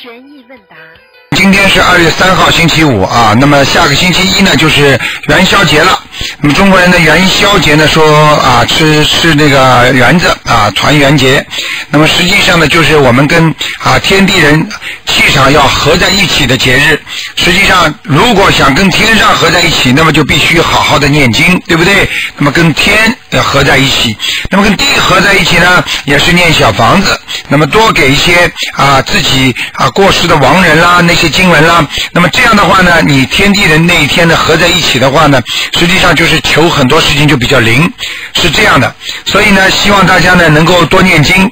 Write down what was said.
悬疑问答，今天是二月三号，星期五啊。那么下个星期一呢，就是元宵节了。那么中国人的元宵节呢，说啊吃吃那个圆子啊，团圆节。那么实际上呢，就是我们跟啊天地人气场要合在一起的节日。实际上，如果想跟天上合在一起，那么就必须好好的念经，对不对？那么跟天要合在一起，那么跟地合在一起呢，也是念小房子。那么多给一些啊自己啊过世的亡人啦，那些经文啦。那么这样的话呢，你天地人那一天呢合在一起的话呢，实际上就是求很多事情就比较灵，是这样的。所以呢，希望大家呢能够多念经。